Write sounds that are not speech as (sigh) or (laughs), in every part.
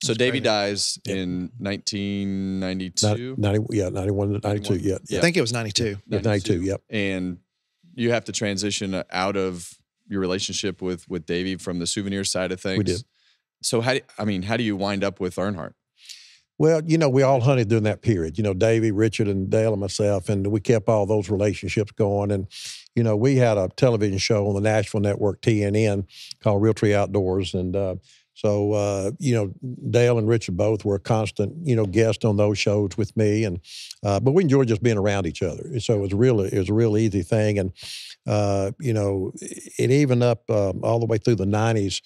So That's Davey crazy. dies Yep. in 1992. 90, yeah, 91, 92, 91. yeah. Yeah. I think it was 92. Yeah, 92, yep. And you have to transition out of your relationship with with Davey from the souvenir side of things. We did. So how do, I mean, how do you wind up with Earnhardt? Well, you know, we all hunted during that period. You know, Davey, Richard, and Dale, and myself, and we kept all those relationships going. And you know, we had a television show on the Nashville network TNN called Realtree Outdoors, and uh, so uh, you know, Dale and Richard both were a constant, you know, guest on those shows with me. And uh, but we enjoyed just being around each other. So it was really it was a real easy thing. And uh, you know, it even up uh, all the way through the '90s.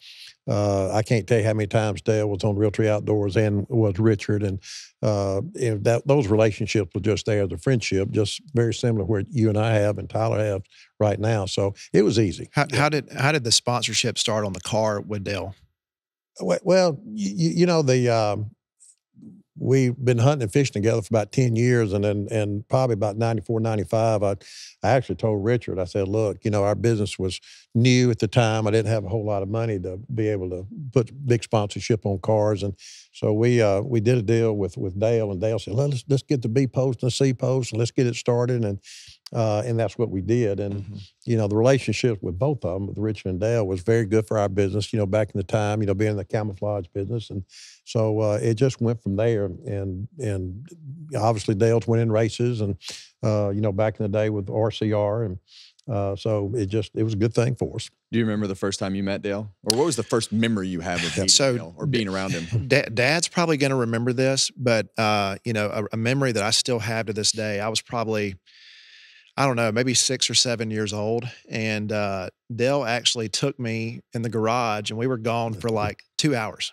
Uh, I can't tell you how many times Dale was on Realtree Outdoors and was Richard, and uh, and that those relationships were just there. The friendship, just very similar where you and I have and Tyler have right now. So it was easy. How, how did how did the sponsorship start on the car with Dale? Well, you, you know the um, we've been hunting and fishing together for about 10 years and then and probably about 94 95 I, I actually told richard i said look you know our business was new at the time. I didn't have a whole lot of money to be able to put big sponsorship on cars. And so we uh, we did a deal with with dale and dale said let's let's get the b post and the c post and let's get it started. And uh, and that's what we did and Mm-hmm. you know, the relationship with both of them, with Richard and Dale, was very good for our business. You know, back in the time, you know, being in the camouflage business, and so uh, it just went from there. And and obviously Dale's winning races, and uh, you know, back in the day with RCR, and uh, so it just it was a good thing for us. Do you remember the first time you met Dale, or what was the first memory you have of (laughs) meeting So, Dale or being around him? (laughs) Da- Dad's probably going to remember this, but uh, you know, a, a memory that I still have to this day. I was probably, I don't know, maybe six or seven years old, and uh, Dale actually took me in the garage, and we were gone for like two hours.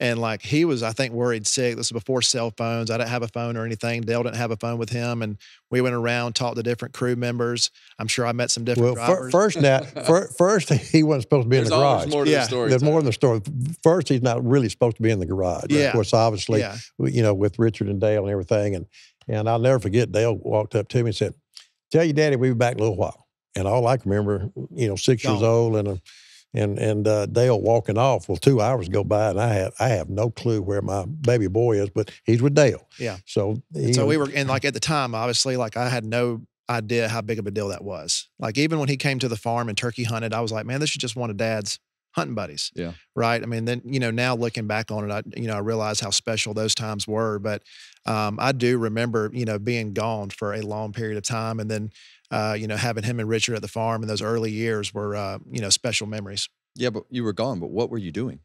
And like he was, I think, worried sick. This was before cell phones. I didn't have a phone or anything. Dale didn't have a phone with him, and we went around, talked to different crew members. I'm sure I met some different Well, fir- drivers. first now, (laughs) fir- first (laughs) he wasn't supposed to be in the always garage. more to Yeah. the story. There's more Tyler. in the story. First, he's not really supposed to be in the garage. Yeah. Of course, obviously, yeah, you know, with Richard and Dale and everything. And and I'll never forget, Dale walked up to me and said, Tell your daddy we'll be back in a little while. And all I can remember, you know, six years old and a, and and uh, Dale walking off. Well, two hours go by and I have I have no clue where my baby boy is, but he's with Dale. Yeah. So he, so we were, and like at the time, obviously, like I had no idea how big of a deal that was. Like even when he came to the farm and turkey hunted, I was like, man, this is just one of Dad's hunting buddies. Yeah. Right. I mean, then you know, now looking back on it, I you know I realize how special those times were. But um, I do remember you know being gone for a long period of time, and then uh, you know having him and Richard at the farm in those early years were uh, you know special memories. Yeah, but you were gone. But what were you doing?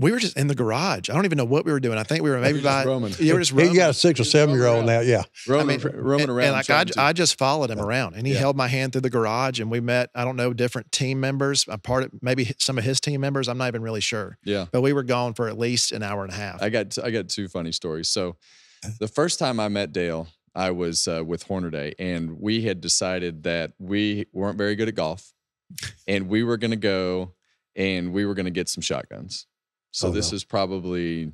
We were just in the garage. I don't even know what we were doing. I think we were maybe You're just by roaming. you were just (laughs) he roaming. got a six or seven year old now. Yeah. Roaming, mean, roaming around. And like I, I just followed him around, and he Yeah. held my hand through the garage, and we met. I don't know different team members. A part of maybe some of his team members. I'm not even really sure, yeah. but we were gone for at least an hour and a half. I got I got two funny stories. So, the first time I met Dale, I was uh, with Hornaday, and we had decided that we weren't very good at golf, and we were going to go and we were going to get some shotguns. So Oh, this no. is probably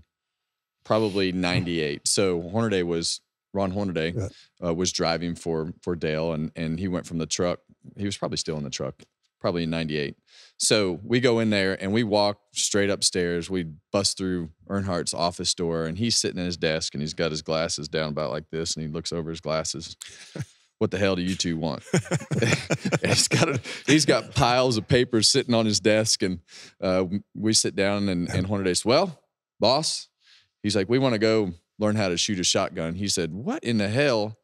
probably '98. So Hornaday was Ron Hornaday Yeah. uh, was driving for for Dale, and and he went from the truck. He was probably still in the truck, probably in '98. So we go in there and we walk straight upstairs. We bust through Earnhardt's office door, and he's sitting at his desk and he's got his glasses down about like this, and he looks over his glasses. (laughs) What the hell do you two want? (laughs) (laughs) He's got a, he's got piles of papers sitting on his desk, and uh, we sit down and and (laughs) Horner says, "Well, boss," he's like, "We want to go learn how to shoot a shotgun." He said, "What in the hell?"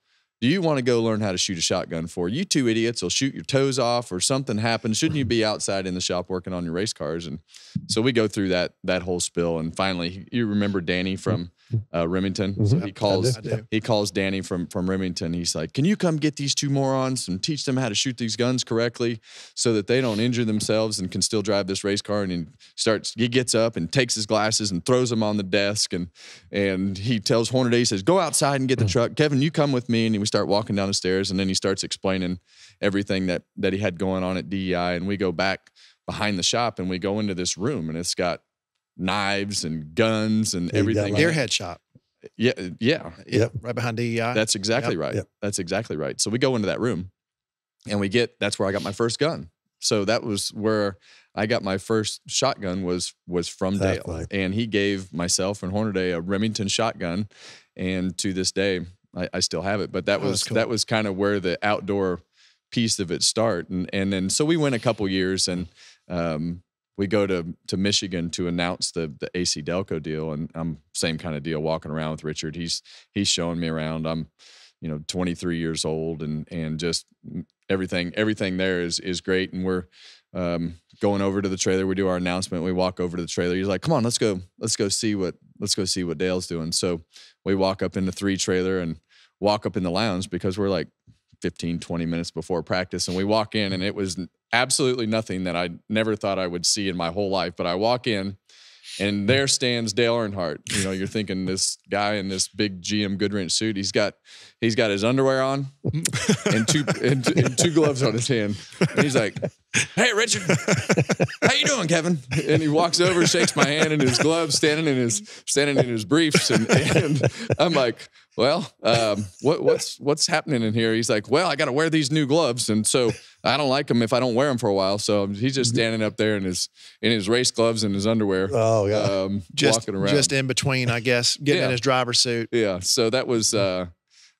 Do you want to go learn how to shoot a shotgun for? You two idiots will shoot your toes off or something happens. Shouldn't you be outside in the shop working on your race cars? And so we go through that that whole spill. And finally, you remember Danny from uh, Remington? So Mhm. he calls he calls Danny from from Remington. He's like, "Can you come get these two morons and teach them how to shoot these guns correctly, so that they don't injure themselves and can still drive this race car?" And he starts. He gets up and takes his glasses and throws them on the desk, and and he tells Hornaday, he says, "Go outside and get the truck, Kevin. You come with me." And we start walking down the stairs, and then he starts explaining everything that that he had going on at DEI, and we go back behind the shop and we go into this room, and it's got knives and guns and Yeah, you got everything. like- Airhead shop. Yeah, uh, yeah, Yeah, Yep. right behind DEI. that's exactly right. Yep. That's exactly right. So we go into that room and we get that's where I got my first gun. So that was where I got my first shotgun was was from That's Dale, right. and he gave myself and Hornaday a Remington shotgun, and to this day I, I still have it. But that Oh, was cool. that was kind of where the outdoor piece of it start, and and then so we went a couple years, and um, we go to to Michigan to announce the the AC Delco deal, and I'm same kind of deal walking around with Richard. He's he's showing me around. I'm you know 23 years old and and just everything everything there is is great and we're um, going over to the trailer we do our announcement we walk over to the trailer he's like come on let's go let's go see what let's go see what dale's doing so we walk up in the three trailer and walk up in the lounge because we're like 15 20 minutes before practice and we walk in and it was absolutely nothing that i never thought i would see in my whole life but i walk in and there stands Dale Earnhardt. You know, you're thinking this guy in this big GM Goodwrench suit. He's got he's got his underwear on (laughs) and two and, and two gloves on his hand. And he's like, "Hey, Richard, how you doing, Kevin?" And he walks over, shakes my hand in his gloves, standing in his standing in his briefs, and, and I'm like, "Well, um, what, what's what's happening in here?" He's like, "Well, I got to wear these new gloves, and so I don't like them if I don't wear them for a while." So he's just standing up there in his in his race gloves and his underwear Oh yeah. um, Just walking around. just in between, I guess, getting Yeah. in his driver's suit. yeah, so that was uh,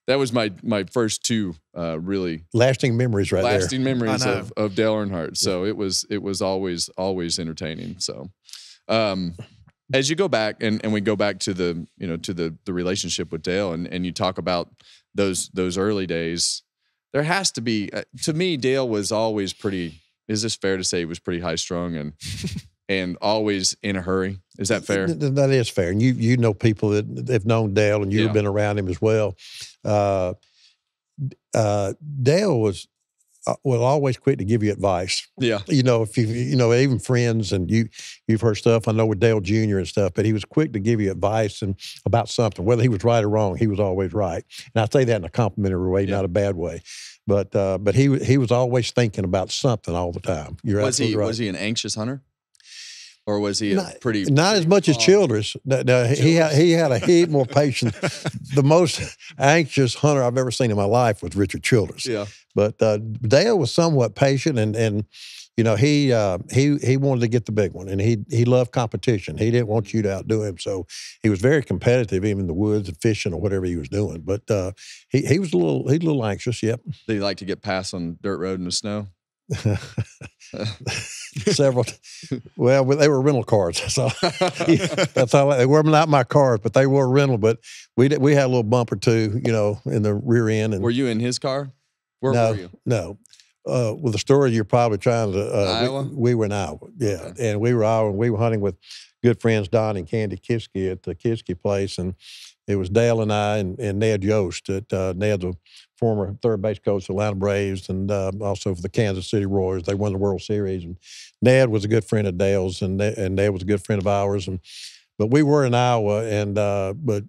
that was my my first two uh, really Lasting memories right lasting memories of, of Dale Earnhardt. So it was it was always always entertaining. So um, as you go back and, and we go back to the you know to the the relationship with Dale and, and you talk about those those early days, there has to be uh, to me Dale was always pretty. Is this fair to say he was pretty high strung and (laughs) and always in a hurry? Is that fair? Th- th- That is fair. And you you know people that have known Dale and you've Yeah. been around him as well. Uh, uh, Dale was uh, was always quick to give you advice. Yeah. You know, if you you know even friends and you you've heard stuff. I know with Dale Jr. and stuff, but he was quick to give you advice and about something, whether he was right or wrong. He was always right, and I say that in a complimentary way, Yeah. not a bad way. But uh, but he he was always thinking about something all the time. You're was he right. was he an anxious hunter, or was he a Not- pretty Not as much as calm? Childress. No, no, he had, he had a heap more (laughs) patience. the most anxious hunter I've ever seen in my life was Richard Childress. Yeah, But uh, Dale was somewhat patient, and and you know he uh, he he wanted to get the big one, and he he loved competition. He didn't want you to outdo him, so he was very competitive, even in the woods and fishing or whatever he was doing. But uh, he he was a little he's a little anxious. Yep, did he like to get passed on dirt road in the snow? (laughs) several. well, they were rental cars, so. That's all. (laughs) They were not my cars, but they were rental. But we did, we had a little bump or two, you know, in the rear end. And Were you in his car? Where no, were you? no. Uh, with the story you're probably trying to. Uh, we- Iowa? We, were in Iowa, yeah, Okay. and we were Iowa, and we were hunting with good friends Don and Candy Kiske at the Kiske place, and it was Dale and I and, and Ned Yost. At uh, Ned's a former third base coach of the Atlanta Braves and uh, also for the Kansas City Royals. They won the World Series, and Ned was a good friend of Dale's, and Ne- and Ned was a good friend of ours, and but we were in Iowa, and uh, but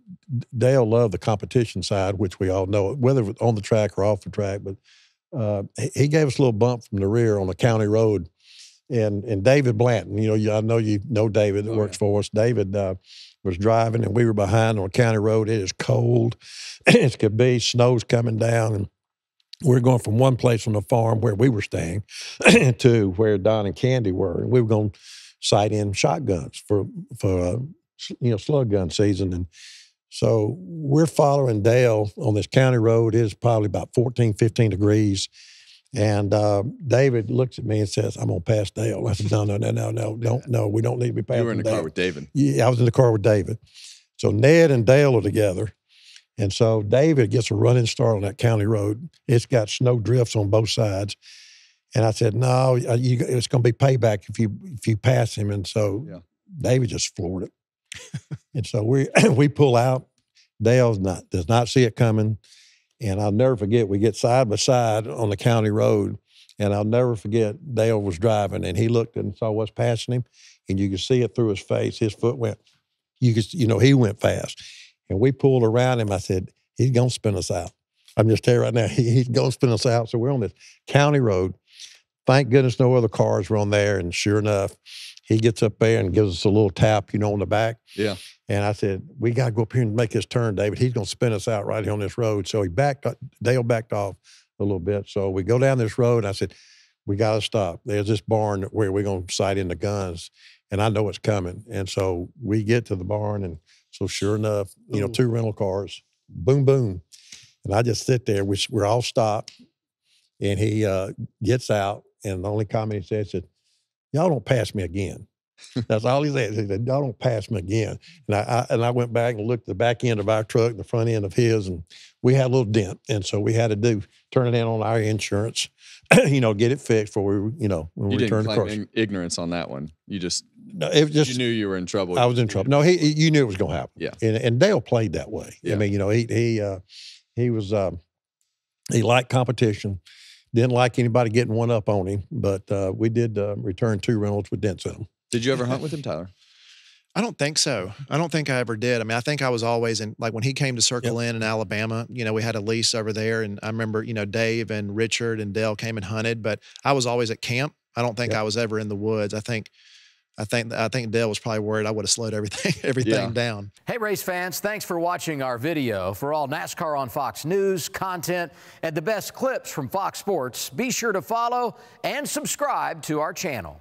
Dale loved the competition side, which we all know, whether it was on the track or off the track. But uh, he- gave us a little bump from the rear on the county road, and and David Blanton, you know, I know you know David that Oh, works for us. David uh, was driving, and we were behind on a county road. It is cold (clears throat) as could be. Snow's coming down, and we're going from one place on the farm where we were staying (clears throat) to where Don and Candy were, and we were going to sight in shotguns for for uh, you know slug gun season, and so we're following Dale on this county road. It is probably about 14, 15 degrees. And uh, David looks at me and says, I'm going to pass Dale. I said, no, no, no, no, no, don't, (laughs) no, we don't need to be passing You were in the Dale. car with David. Yeah, I was in the car with David. So Ned and Dale are together. And so David gets a running start on that county road. It's got snow drifts on both sides. And I said, no, uh, you, it's going to be payback if you if you pass him. And so Yeah. David just floored it. and so we (clears throat) we pull out. Dale's not does not see it coming. And I'll never forget, we get side by side on the county road. And I'll never forget, Dale was driving and he looked and saw what's passing him. And you could see it through his face. His foot went, you could, you know, he went fast. And we pulled around him. I said, he's going to spin us out. I'm just telling you right now, (laughs) he, he's going to spin us out. So we're on this county road. Thank goodness no other cars were on there. And sure enough, he gets up there and gives us a little tap, you know, on the back. Yeah. And I said, we got to go up here and make this turn, David. He's going to spin us out right here on this road. So he backed, Dale backed off a little bit. So we go down this road. And I said, we got to stop. There's this barn where we're going to sight in the guns, and I know it's coming. And so we get to the barn, and so sure enough, you know, two rental cars, boom, boom, and I just sit there. We, we're all stopped, and he uh, gets out, and the only comment he said, said, "Y'all don't pass me again." That's all he said. He said, "Y'all don't pass me again." And I, I and I went back and looked at the back end of our truck, the front end of his, and we had a little dent, and so we had to do turn it in on our insurance, (clears throat) you know, get it fixed before we, you know, when You we didn't returned claim across. ignorance on that one. You just No, it just you knew you were in trouble. I was in trouble. No, he, he- you knew it was going to happen. Yeah. and, and Dale played that way. Yeah. I mean, you know, he he uh, he was um, he liked competition. Didn't like anybody getting one up on him, but uh, we did uh, return two Reynolds with dents in them. Did you ever hunt with him, Tyler? I don't think so. I don't think I ever did. I mean, I think I was always in like when he came to Circle Inn in Alabama, you know, we had a lease over there and I remember, you know, Dave and Richard and Dale came and hunted, but I was always at camp. I don't think Yep. I was ever in the woods. I think I think I think Dale was probably worried I would have slowed everything (laughs) everything Yeah. down. Hey, race fans, thanks for watching our video. For all NASCAR on Fox News, content, and the best clips from Fox Sports, be sure to follow and subscribe to our channel.